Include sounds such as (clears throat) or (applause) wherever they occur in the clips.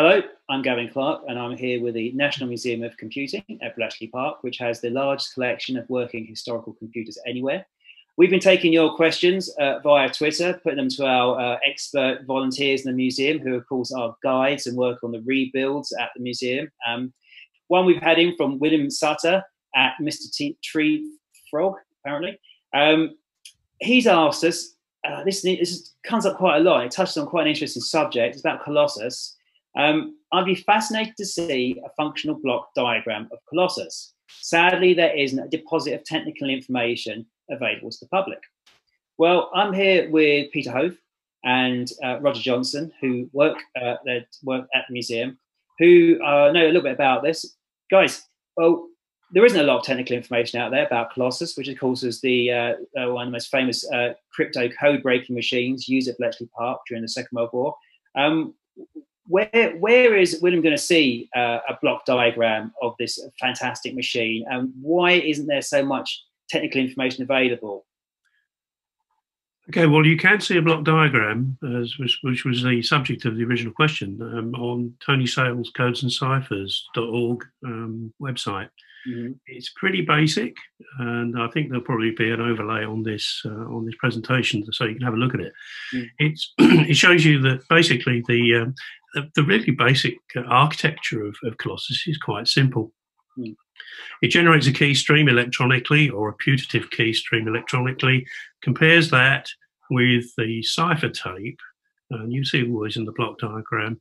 Hello, I'm Gavin Clark, and I'm here with the National Museum of Computing at Bletchley Park, which has the largest collection of working historical computers anywhere. We've been taking your questions uh, via Twitter, putting them to our uh, expert volunteers in the museum, who, of course, are guides and work on the rebuilds at the museum. Um, one we've had in from William Sutter at Mr. T- Tree Frog, apparently. Um, he's asked us, uh, this, this comes up quite a lot, it touches on quite an interesting subject. It's about Colossus. Um, I'd be fascinated to see a functional block diagram of Colossus. Sadly, there isn't a deposit of technical information available to the public. Well, I'm here with Peter Hove and uh, Roger Johnson, who work, uh, work at the museum, who uh, know a little bit about this. Guys, well, there isn't a lot of technical information out there about Colossus, which of course is the uh, uh, one of the most famous uh, crypto code breaking machines used at Bletchley Park during the Second World War. Um, where where is William going to see uh, a block diagram of this fantastic machine, and why isn't there so much technical information available? Okay, well, you can see a block diagram, which, which was the subject of the original question, um, on Tony Sale's Codes and Ciphers.org um, website. Mm-hmm. It's pretty basic, and I think there'll probably be an overlay on this uh, on this presentation, so you can have a look at it. Mm. It's (clears throat) it shows you that basically the um, the, the, really basic architecture of, of Colossus is quite simple. Mm. It generates a key stream electronically or a putative key stream electronically, compares that with the cipher tape, and you see always in the block diagram,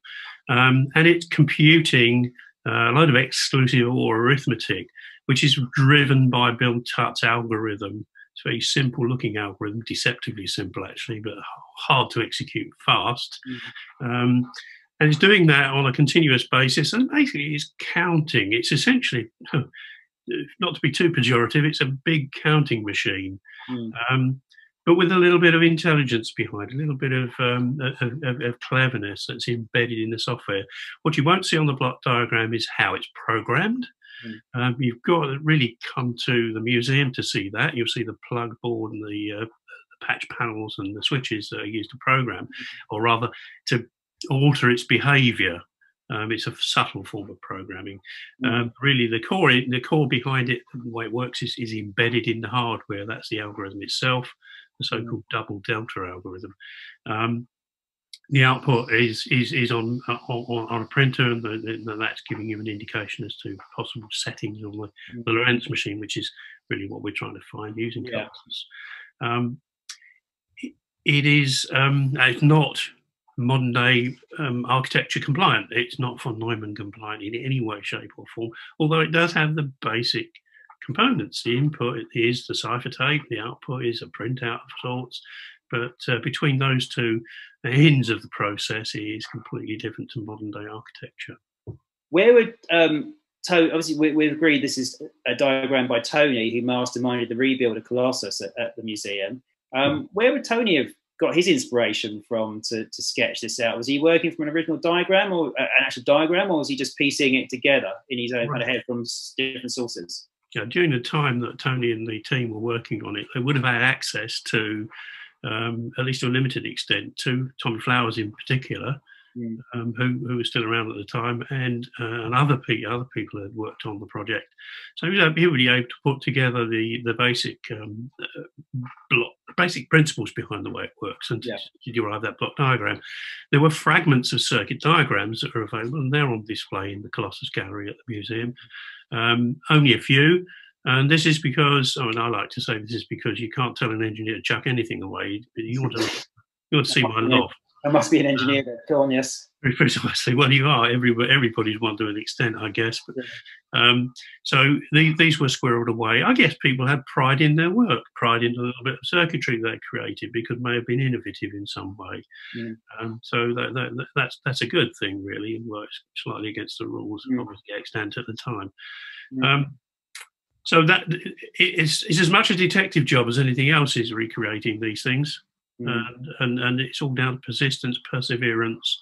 um, and it's computing uh, a load of exclusive or arithmetic, which is driven by Bill Tutte's algorithm. It's a very simple looking algorithm, deceptively simple actually, but hard to execute fast. Mm-hmm. Um, and it's doing that on a continuous basis and basically it's counting. It's essentially, (laughs) not to be too pejorative, it's a big counting machine. Mm. Um, but with a little bit of intelligence behind, a little bit of, um, of, of, cleverness that's embedded in the software. What you won't see on the block diagram is how it's programmed. Mm. Um, you've got to really come to the museum to see that. You'll see the plug board and the, uh, the patch panels and the switches that are used to program, mm. or rather to alter its behavior. Um, it's a subtle form of programming. Mm. Um, really, the core the core behind it, the way it works, is, is embedded in the hardware. That's the algorithm itself, the mm. so-called double delta algorithm. Um, the output is is is on uh, on, on a printer, and the, the, that's giving you an indication as to possible settings on the, mm. the Lorenz machine, which is really what we're trying to find using yeah. Um, it, it is um, it's not modern day um, architecture compliant. It's not von Neumann compliant in any way, shape, or form, although it does have the basic components. The input is the cipher tape, the output is a printout of sorts, but uh, between those two, the ends of the process is completely different to modern day architecture. Where would um, Tony, obviously we, we've agreed this is a diagram by Tony, who masterminded the rebuild of Colossus at, at the museum. Um, hmm. where would Tony have got his inspiration from to, to sketch this out? Was he working from an original diagram or uh, an actual diagram, or was he just piecing it together in his own right. kind of head from different sources? Yeah, during the time that Tony and the team were working on it, they would have had access to, um, at least to a limited extent, to Tom Flowers in particular, mm. um, who, who was still around at the time, and uh, and other people other people had worked on the project. So he was, he was able to put together the the basic um, uh, block, basic principles behind the way it works, and yeah. to, derive that block diagram. There were fragments of circuit diagrams that are available, and they're on display in the Colossus Gallery at the museum. Um, only a few. And this is because, I mean, I like to say this is because you can't tell an engineer to chuck anything away. but You want to, you want to see my love. I must be an engineer there. Go on, yes. (laughs) Precisely. Well, you are. Everybody, everybody's one to an extent, I guess. But, um, so the, these were squirreled away. I guess people had pride in their work, pride in the little bit of circuitry they created because may have been innovative in some way. Yeah. Um, so that, that, that's that's a good thing, really, and works slightly against the rules, yeah. obviously extant at the time. Yeah. Um, so that it's, it's as much a detective job as anything else is recreating these things. Mm. And, and, and it's all down to persistence, perseverance,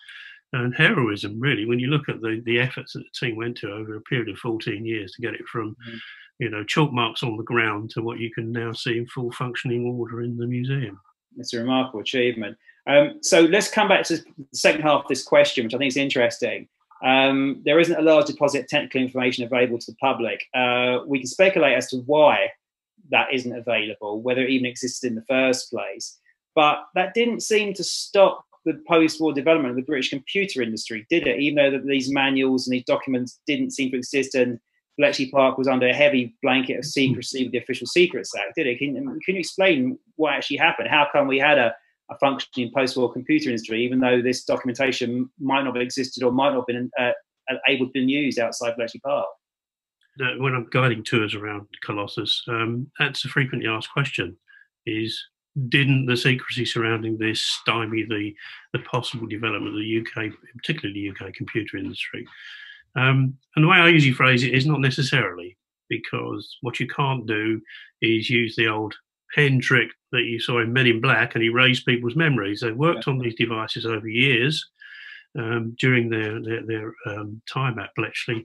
and heroism, really. When you look at the, the efforts that the team went to over a period of 14 years to get it from, mm. you know, chalk marks on the ground to what you can now see in full functioning order in the museum. It's a remarkable achievement. Um, so let's come back to the second half of this question, which I think is interesting. Um, there isn't a large deposit of technical information available to the public. Uh, we can speculate as to why that isn't available, whether it even existed in the first place. But that didn't seem to stop the post-war development of the British computer industry, did it? Even though that these manuals and these documents didn't seem to exist, and Bletchley Park was under a heavy blanket of secrecy with the Official Secrets Act, did it? Can, can you explain what actually happened? How come we had a, a functioning post-war computer industry, even though this documentation might not have existed or might not have been uh, able to be used outside Bletchley Park? when I'm guiding tours around Colossus, um, that's a frequently asked question: is didn't the secrecy surrounding this stymie the the possible development of the UK, particularly the UK computer industry? Um, and the way I usually phrase it is not necessarily, because what you can't do is use the old pen trick that you saw in Men in Black and he erase people's memories. They've worked yeah. on these devices over years um, during their their, their um, time at Bletchley.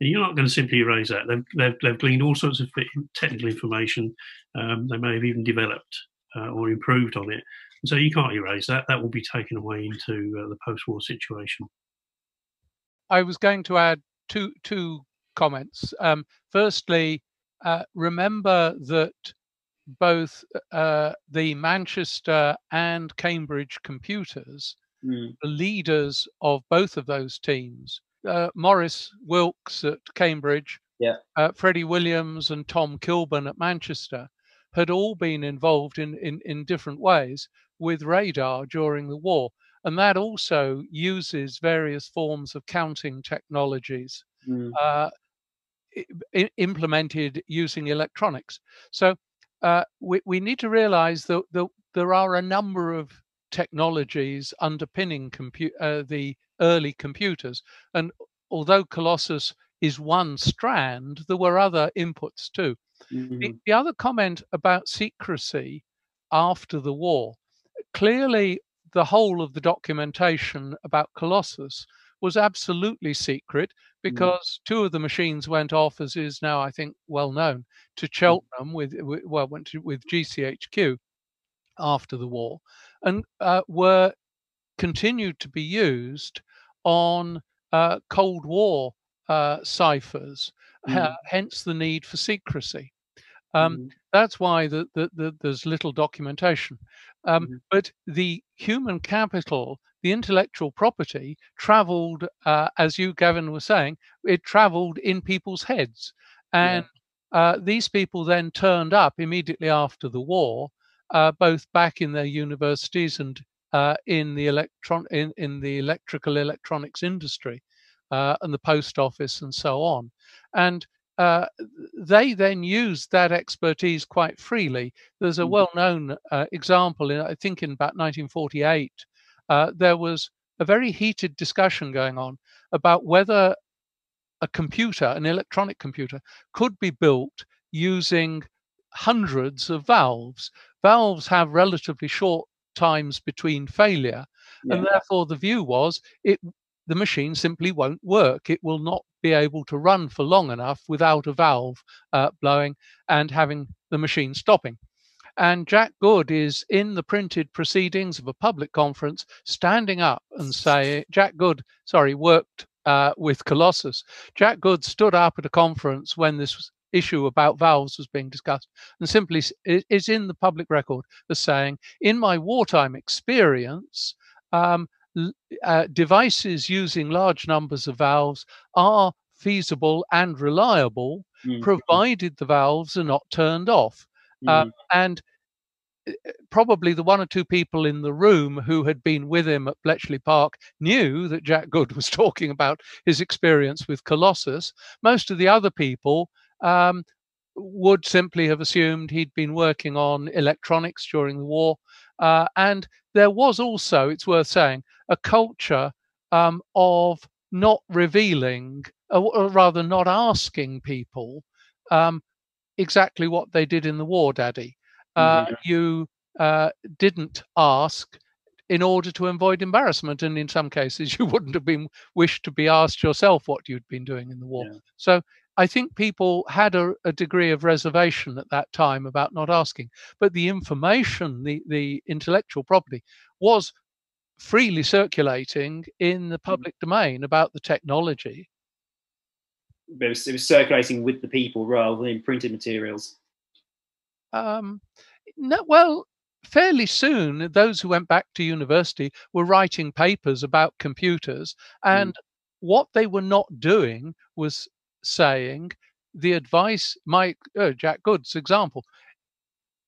And you're not going to simply erase that. They've, they've, they've gleaned all sorts of technical information. Um, they may have even developed uh, or improved on it. And so you can't erase that. That will be taken away into uh, the post-war situation. I was going to add two two comments. Um, firstly, uh, remember that both uh, the Manchester and Cambridge computers mm. the leaders of both of those teams. Uh, Maurice Wilkes at Cambridge, yeah. uh, Freddie Williams, and Tom Kilburn at Manchester had all been involved in, in, in different ways with radar during the war. And that also uses various forms of counting technologies mm. uh, I- implemented using electronics. So uh, we, we need to realize that, that there are a number of technologies underpinning compu- uh, the early computers. And although Colossus is one strand, there were other inputs too. Mm-hmm. The, the other comment about secrecy after the war clearly, the whole of the documentation about Colossus was absolutely secret mm. because two of the machines went off, as is now, I think, well known, to mm. Cheltenham with, with well, went to, with GCHQ after the war, and uh, were continued to be used on uh, Cold War uh, ciphers, mm. hence the need for secrecy. Um, mm. That's why the, the, the, there's little documentation. Um, mm. But the human capital, the intellectual property, traveled, uh, as you, Gavin, was saying, it traveled in people's heads. And yeah. uh, these people then turned up immediately after the war uh, both back in their universities and uh, in the electron in, in the electrical electronics industry uh, and the post office and so on. And uh, they then used that expertise quite freely. There's a mm-hmm. well-known uh, example, in, I think, in about 1948, uh, there was a very heated discussion going on about whether a computer, an electronic computer, could be built using hundreds of valves. Valves have relatively short times between failure, yeah. and therefore the view was it the machine simply won't work. It will not be able to run for long enough without a valve uh, blowing and having the machine stopping. And Jack Good is in the printed proceedings of a public conference standing up and saying, Jack Good, sorry, worked uh, with Colossus. Jack Good stood up at a conference when this issue about valves was being discussed and simply is in the public record as saying, in my wartime experience, um, uh, devices using large numbers of valves are feasible and reliable, mm. provided the valves are not turned off. Mm. Um, and uh, probably the one or two people in the room who had been with him at Bletchley Park knew that Jack Good (laughs) was talking about his experience with Colossus. Most of the other people um, would simply have assumed he'd been working on electronics during the war. Uh, and there was also, it's worth saying, a culture um, of not revealing, uh, or rather not asking people um, exactly what they did in the war, Daddy. Uh, mm-hmm. You uh, didn't ask in order to avoid embarrassment, and in some cases, (laughs) you wouldn't have been wished to be asked yourself what you'd been doing in the war. Yeah. So I think people had a, a, degree of reservation at that time about not asking, but the information, the, the intellectual property, was freely circulating in the hmm. public domain about the technology. It was, it was circulating with the people rather than in printed materials. Um, no, well, fairly soon, those who went back to university were writing papers about computers, hmm. and mm. what they were not doing was saying the advice. My uh, Jack Good's example,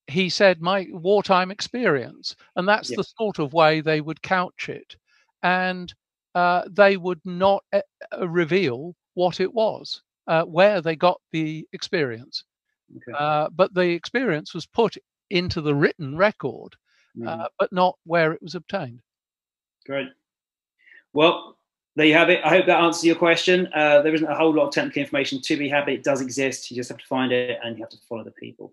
he said my wartime experience, and that's the sort of way they would couch it, and uh, they would not uh, reveal what it was, uh, where they got the experience. Okay. Uh, but the experience was put into the written record, mm. but not where it was obtained. Great. Well, there you have it. I hope that answers your question. Uh, there isn't a whole lot of technical information to be had, but it does exist. You just have to find it and you have to follow the people.